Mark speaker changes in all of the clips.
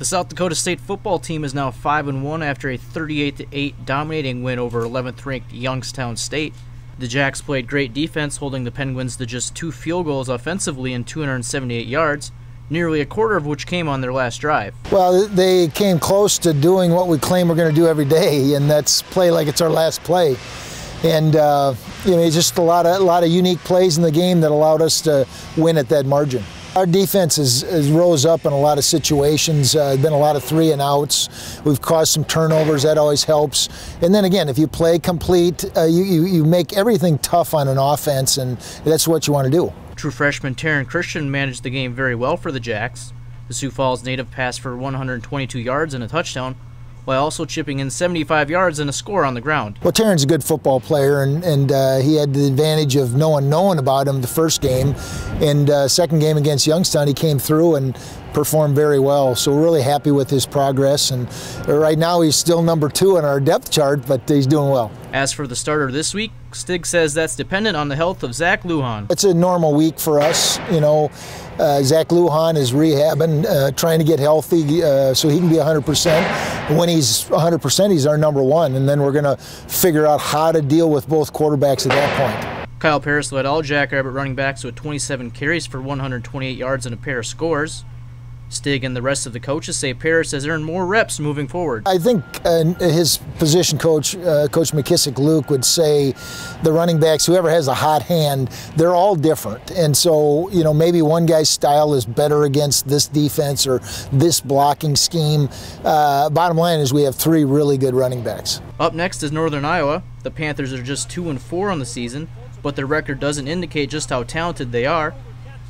Speaker 1: The South Dakota State football team is now 5 and 1 after a 38 8 dominating win over 11th ranked Youngstown State. The Jacks played great defense, holding the Penguins to just two field goals offensively and 278 yards, nearly a quarter of which came on their last drive.
Speaker 2: Well, they came close to doing what we claim we're going to do every day, and that's play like it's our last play. And uh, you know, just a lot of a lot of unique plays in the game that allowed us to win at that margin. Our defense has, rose up in a lot of situations. Uh, been a lot of three and outs. We've caused some turnovers. That always helps. And then again, if you play complete, uh, you, you, you make everything tough on an offense, and that's what you want to do.
Speaker 1: True freshman Taryn Christian managed the game very well for the Jacks. The Sioux Falls native passed for 122 yards and a touchdown, while also chipping in 75 yards and a score on the ground.
Speaker 2: Well, Taryn's a good football player, and, and uh, he had the advantage of no one knowing about him the first game. And uh, second game against Youngstown, he came through and performed very well. So we're really happy with his progress. And right now, he's still number two on our depth chart, but he's doing well.
Speaker 1: As for the starter this week, Stig says that's dependent on the health of Zach Lujan.
Speaker 2: It's a normal week for us, you know. Uh, Zach Lujan is rehabbing, uh, trying to get healthy uh, so he can be 100%. When he's 100%, he's our number one, and then we're going to figure out how to deal with both quarterbacks at that point.
Speaker 1: Kyle Paris led all Jackrabbit running backs with 27 carries for 128 yards and a pair of scores. Stig and the rest of the coaches say Paris has earned more reps moving forward.
Speaker 2: I think uh, his position coach, uh, Coach McKissick Luke, would say the running backs, whoever has a hot hand, they're all different. And so, you know, maybe one guy's style is better against this defense or this blocking scheme. Uh, bottom line is we have three really good running backs.
Speaker 1: Up next is Northern Iowa. The Panthers are just 2 and 4 on the season, but their record doesn't indicate just how talented they are.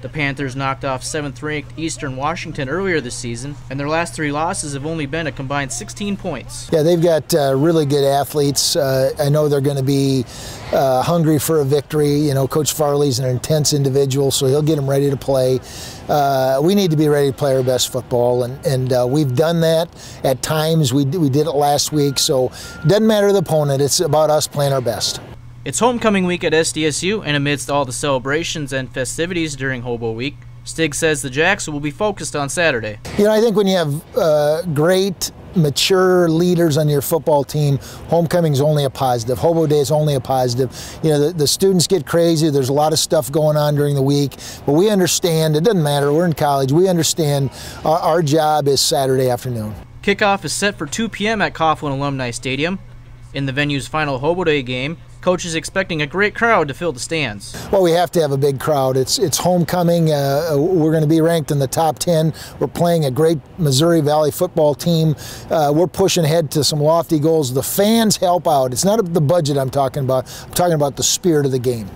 Speaker 1: The Panthers knocked off 7th ranked Eastern Washington earlier this season, and their last three losses have only been a combined 16 points.
Speaker 2: Yeah, they've got uh, really good athletes. Uh, I know they're going to be uh, hungry for a victory. You know, Coach Farley's an intense individual, so he'll get them ready to play. Uh, we need to be ready to play our best football, and, and uh, we've done that at times. We, we did it last week, so it doesn't matter the opponent. It's about us playing our best.
Speaker 1: It's homecoming week at SDSU, and amidst all the celebrations and festivities during Hobo Week, Stig says the Jacks will be focused on Saturday.
Speaker 2: You know, I think when you have uh, great, mature leaders on your football team, homecoming is only a positive. Hobo Day is only a positive. You know, the, the students get crazy. There's a lot of stuff going on during the week, but we understand. It doesn't matter. We're in college. We understand our, our job is Saturday afternoon.
Speaker 1: Kickoff is set for 2 p.m. at Coughlin Alumni Stadium. In the venue's final Hobo Day game, Coach is expecting a great crowd to fill the stands.
Speaker 2: Well, we have to have a big crowd. It's it's homecoming. Uh, we're going to be ranked in the top 10. We're playing a great Missouri Valley football team. Uh, we're pushing ahead to some lofty goals. The fans help out. It's not the budget I'm talking about. I'm talking about the spirit of the game.